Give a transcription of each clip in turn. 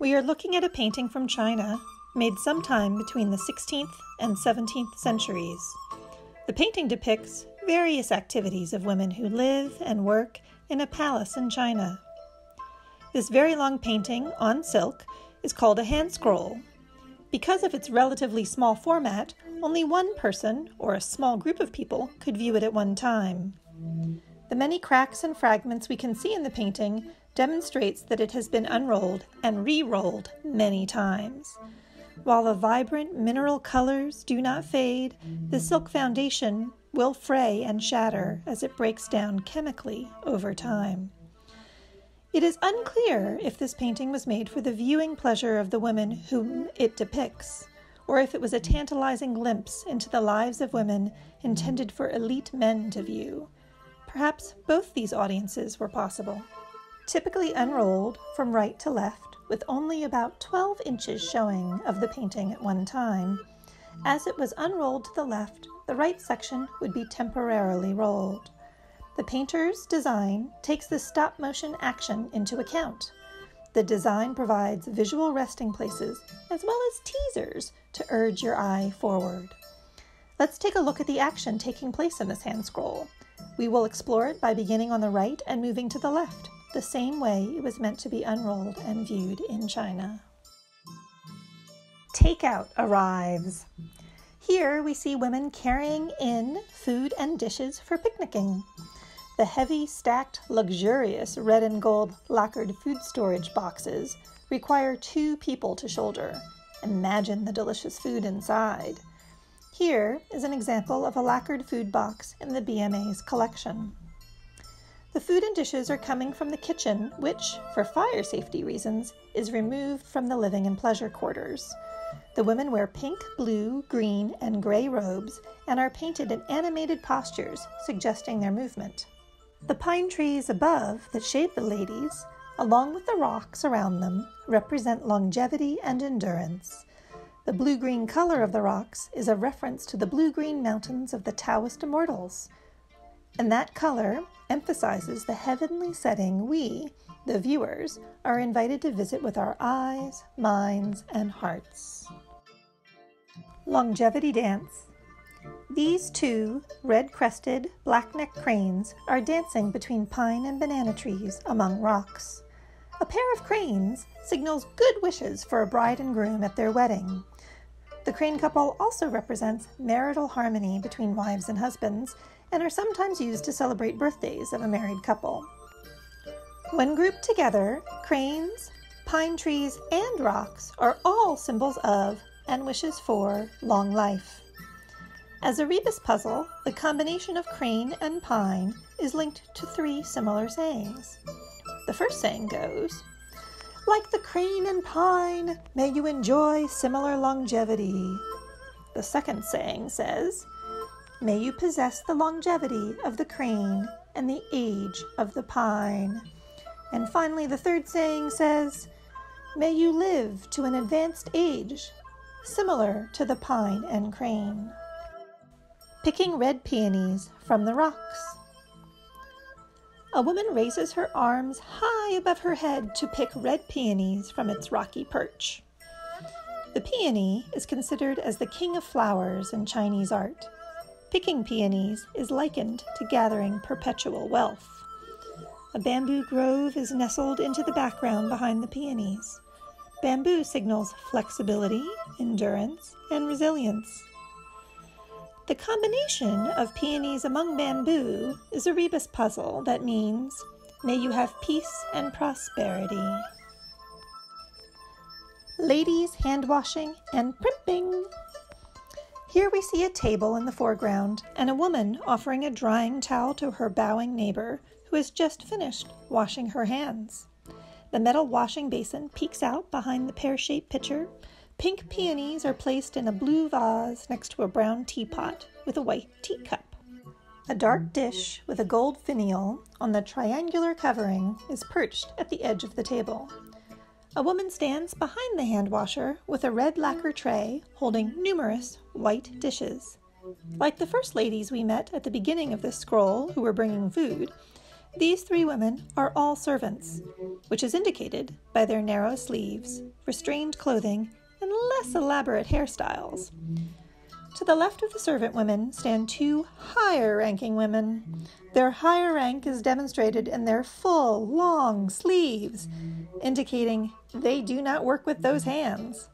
We are looking at a painting from China made sometime between the 16th and 17th centuries. The painting depicts various activities of women who live and work in a palace in China. This very long painting on silk is called a hand scroll. Because of its relatively small format, only one person or a small group of people could view it at one time. The many cracks and fragments we can see in the painting demonstrates that it has been unrolled and re-rolled many times. While the vibrant mineral colors do not fade, the silk foundation will fray and shatter as it breaks down chemically over time. It is unclear if this painting was made for the viewing pleasure of the women whom it depicts, or if it was a tantalizing glimpse into the lives of women intended for elite men to view. Perhaps both these audiences were possible typically unrolled from right to left with only about 12 inches showing of the painting at one time. As it was unrolled to the left, the right section would be temporarily rolled. The painter's design takes this stop motion action into account. The design provides visual resting places as well as teasers to urge your eye forward. Let's take a look at the action taking place in this hand scroll. We will explore it by beginning on the right and moving to the left the same way it was meant to be unrolled and viewed in China. Takeout arrives. Here we see women carrying in food and dishes for picnicking. The heavy, stacked, luxurious red and gold lacquered food storage boxes require two people to shoulder. Imagine the delicious food inside. Here is an example of a lacquered food box in the BMA's collection. The food and dishes are coming from the kitchen, which, for fire safety reasons, is removed from the living and pleasure quarters. The women wear pink, blue, green, and gray robes and are painted in animated postures, suggesting their movement. The pine trees above that shade the ladies, along with the rocks around them, represent longevity and endurance. The blue green color of the rocks is a reference to the blue green mountains of the Taoist immortals. And that color emphasizes the heavenly setting we, the viewers, are invited to visit with our eyes, minds, and hearts. Longevity Dance These two red crested, black necked cranes are dancing between pine and banana trees among rocks. A pair of cranes signals good wishes for a bride and groom at their wedding. The crane couple also represents marital harmony between wives and husbands and are sometimes used to celebrate birthdays of a married couple. When grouped together, cranes, pine trees, and rocks are all symbols of and wishes for long life. As a rebus puzzle, the combination of crane and pine is linked to three similar sayings. The first saying goes, like the crane and pine, may you enjoy similar longevity. The second saying says, May you possess the longevity of the crane and the age of the pine. And finally, the third saying says, May you live to an advanced age, similar to the pine and crane. Picking red peonies from the rocks. A woman raises her arms high above her head to pick red peonies from its rocky perch. The peony is considered as the king of flowers in Chinese art. Picking peonies is likened to gathering perpetual wealth. A bamboo grove is nestled into the background behind the peonies. Bamboo signals flexibility, endurance, and resilience. The combination of peonies among bamboo is a rebus puzzle that means, may you have peace and prosperity. Ladies hand washing and primping. Here we see a table in the foreground and a woman offering a drying towel to her bowing neighbor who has just finished washing her hands. The metal washing basin peeks out behind the pear shaped pitcher. Pink peonies are placed in a blue vase next to a brown teapot with a white teacup. A dark dish with a gold finial on the triangular covering is perched at the edge of the table. A woman stands behind the hand washer with a red lacquer tray holding numerous white dishes. Like the first ladies we met at the beginning of this scroll who were bringing food, These three women are all servants, which is indicated by their narrow sleeves, restrained clothing, and less elaborate hairstyles. To the left of the servant women stand two higher ranking women. Their higher rank is demonstrated in their full, long sleeves, indicating they do not work with those hands.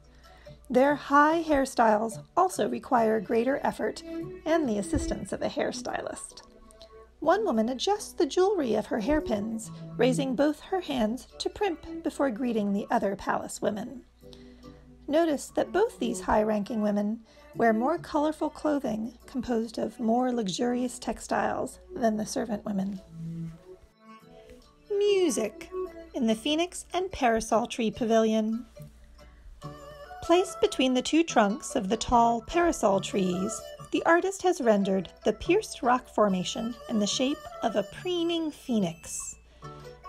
Their high hairstyles also require greater effort and the assistance of a hairstylist. One woman adjusts the jewelry of her hairpins, raising both her hands to primp before greeting the other palace women. Notice that both these high ranking women wear more colorful clothing composed of more luxurious textiles than the servant women. Music in the Phoenix and Parasol Tree Pavilion. Placed between the two trunks of the tall parasol trees, the artist has rendered the pierced rock formation in the shape of a preening phoenix.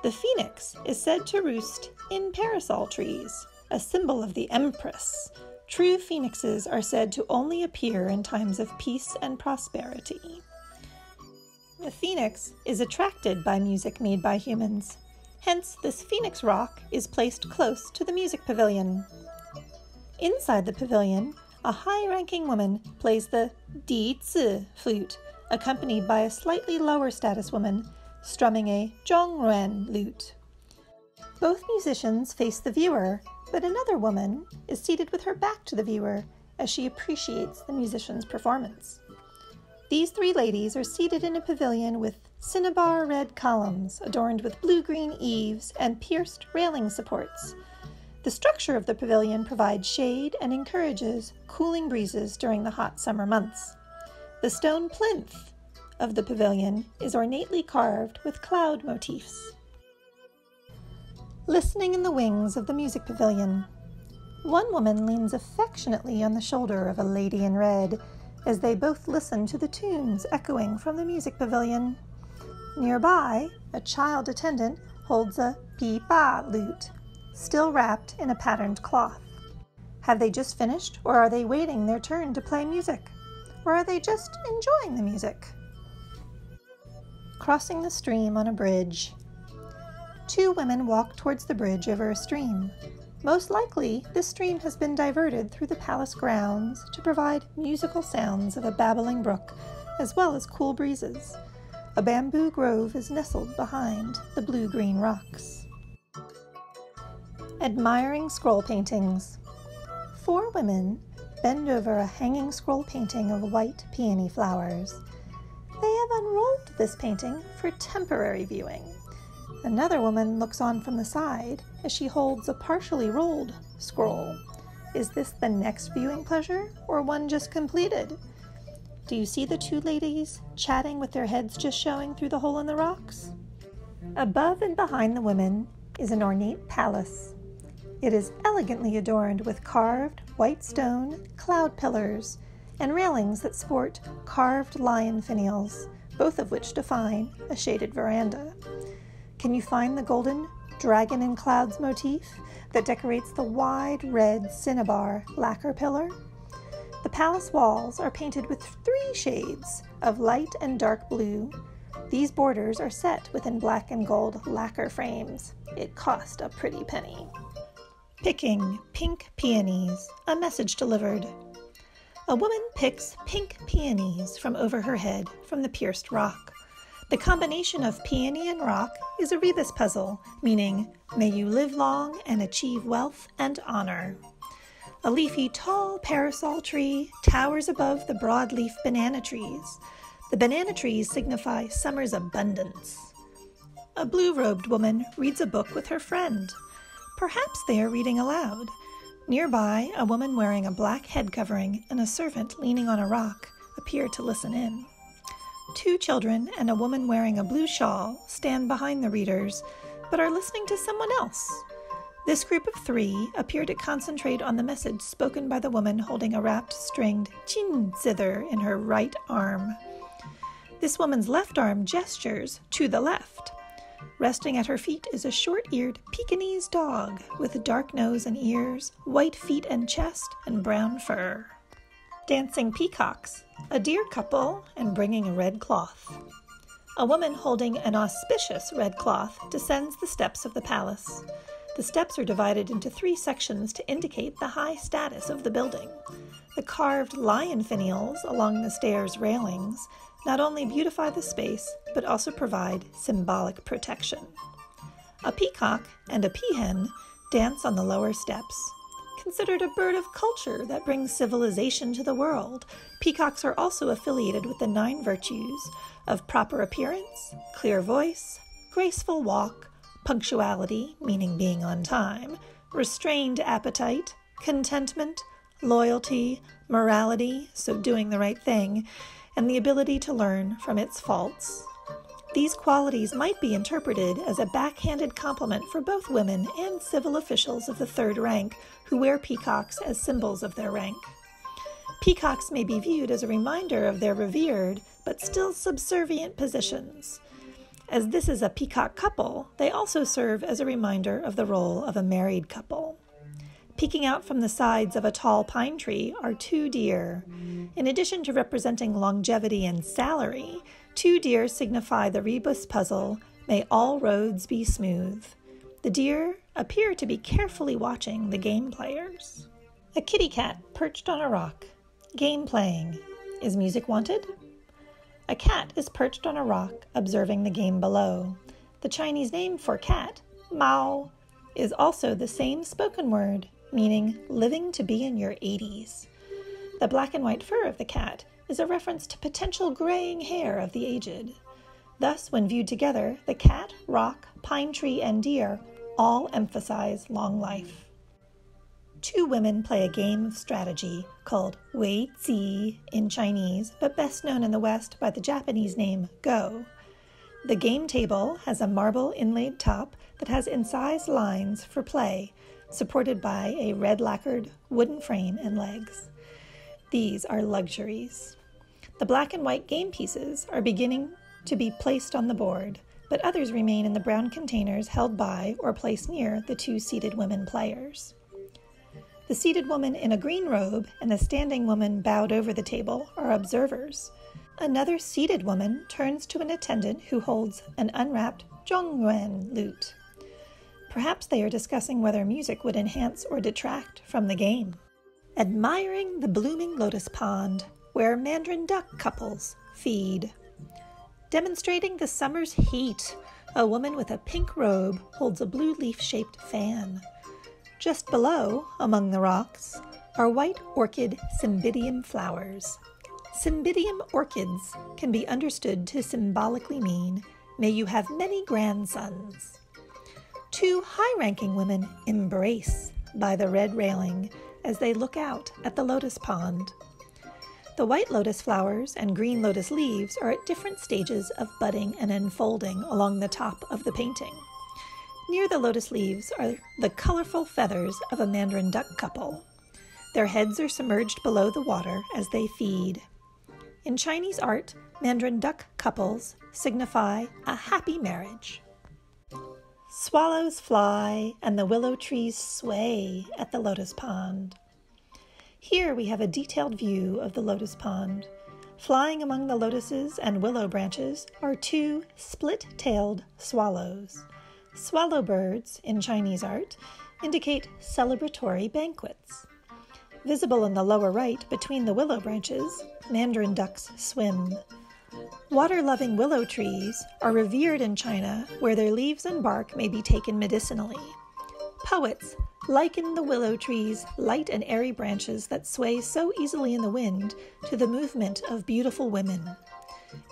The phoenix is said to roost in parasol trees, a symbol of the empress, True phoenixes are said to only appear in times of peace and prosperity. The phoenix is attracted by music made by humans. Hence, this phoenix rock is placed close to the music pavilion. Inside the pavilion, a high ranking woman plays the Di Zi flute, accompanied by a slightly lower status woman strumming a Zhongruan lute. Both musicians face the viewer but another woman is seated with her back to the viewer as she appreciates the musician's performance. These three ladies are seated in a pavilion with cinnabar red columns adorned with blue green eaves and pierced railing supports. The structure of the pavilion provides shade and encourages cooling breezes during the hot summer months. The stone plinth of the pavilion is ornately carved with cloud motifs listening in the wings of the music pavilion. One woman leans affectionately on the shoulder of a lady in red as they both listen to the tunes echoing from the music pavilion. Nearby, a child attendant holds a pipa lute, still wrapped in a patterned cloth. Have they just finished, or are they waiting their turn to play music? Or are they just enjoying the music? Crossing the stream on a bridge, Two women walk towards the bridge over a stream. Most likely, this stream has been diverted through the palace grounds to provide musical sounds of a babbling brook, as well as cool breezes. A bamboo grove is nestled behind the blue green rocks. Admiring scroll paintings. Four women bend over a hanging scroll painting of white peony flowers. They have unrolled this painting for temporary viewing. Another woman looks on from the side as she holds a partially rolled scroll. Is this the next viewing pleasure or one just completed? Do you see the two ladies chatting with their heads just showing through the hole in the rocks? Above and behind the women is an ornate palace. It is elegantly adorned with carved white stone cloud pillars and railings that sport carved lion finials, both of which define a shaded veranda. Can you find the golden dragon in clouds motif that decorates the wide red cinnabar lacquer pillar? The palace walls are painted with three shades of light and dark blue. These borders are set within black and gold lacquer frames. It cost a pretty penny. Picking pink peonies, a message delivered. A woman picks pink peonies from over her head from the pierced rock. The combination of peony and rock is a rebus puzzle, meaning, may you live long and achieve wealth and honor. A leafy, tall parasol tree towers above the broadleaf banana trees. The banana trees signify summer's abundance. A blue robed woman reads a book with her friend. Perhaps they are reading aloud. Nearby, a woman wearing a black head covering and a servant leaning on a rock appear to listen in. Two children and a woman wearing a blue shawl stand behind the readers, but are listening to someone else. This group of three appear to concentrate on the message spoken by the woman holding a wrapped stringed qin zither in her right arm. This woman's left arm gestures to the left. Resting at her feet is a short eared Pekingese dog with a dark nose and ears, white feet and chest, and brown fur. Dancing peacocks, a deer couple, and bringing a red cloth. a woman holding an auspicious red cloth descends the steps of the palace. The steps are divided into three sections to indicate the high status of the building. The carved lion finials along the stairs' railings not only beautify the space, but also provide symbolic protection. A peacock and a peahen dance on the lower steps. Considered a bird of culture that brings civilization to the world, peacocks are also affiliated with the nine virtues of proper appearance, clear voice, graceful walk, punctuality, meaning being on time, restrained appetite, contentment, loyalty, morality, so doing the right thing, and the ability to learn from its faults. These qualities might be interpreted as a backhanded compliment for both women and civil officials of the third rank who wear peacocks as symbols of their rank. Peacocks may be viewed as a reminder of their revered but still subservient positions. As this is a peacock couple, they also serve as a reminder of the role of a married couple. Peeking out from the sides of a tall pine tree are two deer. In addition to representing longevity and salary, two deer signify the rebus puzzle May all roads be smooth. The deer appear to be carefully watching the game players. A kitty cat perched on a rock. Game playing. Is music wanted? A cat is perched on a rock, observing the game below. The Chinese name for cat, Mao, is also the same spoken word, meaning living to be in your 80s. The black and white fur of the cat is a reference to potential graying hair of the aged. Thus, when viewed together, the cat, rock, pine tree, and deer all emphasize long life two women play a game of strategy called Wei Zi in Chinese, but best known in the West by the Japanese name Go. The game table has a marble inlaid top that has incised lines for play, supported by a red lacquered wooden frame and legs. These are luxuries. The black and white game pieces are beginning to be placed on the board, but others remain in the brown containers held by or placed near the two seated women players. The seated woman in a green robe and the standing woman bowed over the table are observers. Another seated woman turns to an attendant who holds an unwrapped zhongruan lute. Perhaps they are discussing whether music would enhance or detract from the game. Admiring the blooming lotus pond where mandarin duck couples feed. Demonstrating the summer's heat, a woman with a pink robe holds a blue leaf shaped fan. Just below, among the rocks, are white orchid cymbidium flowers. Cymbidium orchids can be understood to symbolically mean, may you have many grandsons. Two high ranking women embrace by the red railing as they look out at the lotus pond. The white lotus flowers and green lotus leaves are at different stages of budding and unfolding along the top of the painting. Near the lotus leaves are the colorful feathers of a mandarin duck couple. Their heads are submerged below the water as they feed. In Chinese art, mandarin duck couples signify a happy marriage. Swallows fly and the willow trees sway at the lotus pond. Here we have a detailed view of the lotus pond. Flying among the lotuses and willow branches are two split tailed swallows. Swallow birds in Chinese art indicate celebratory banquets. Visible in the lower right between the willow branches, mandarin ducks swim. Water loving willow trees are revered in China where their leaves and bark may be taken medicinally. Poets liken the willow tree's light and airy branches that sway so easily in the wind to the movement of beautiful women.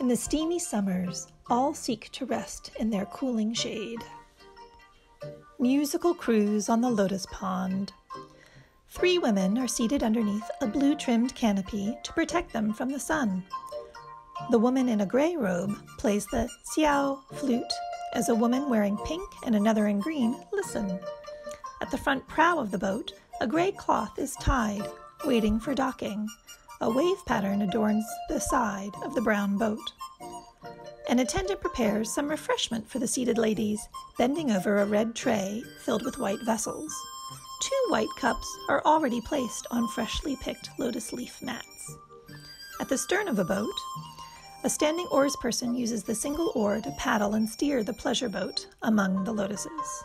In the steamy summers, all seek to rest in their cooling shade. Musical cruise on the lotus pond. Three women are seated underneath a blue trimmed canopy to protect them from the sun. The woman in a gray robe plays the xiao flute as a woman wearing pink and another in green listen. At the front prow of the boat, a gray cloth is tied, waiting for docking. A wave pattern adorns the side of the brown boat. An attendant prepares some refreshment for the seated ladies, bending over a red tray filled with white vessels. Two white cups are already placed on freshly picked lotus leaf mats. At the stern of a boat, A standing oars person uses the single oar to paddle and steer the pleasure boat among the lotuses.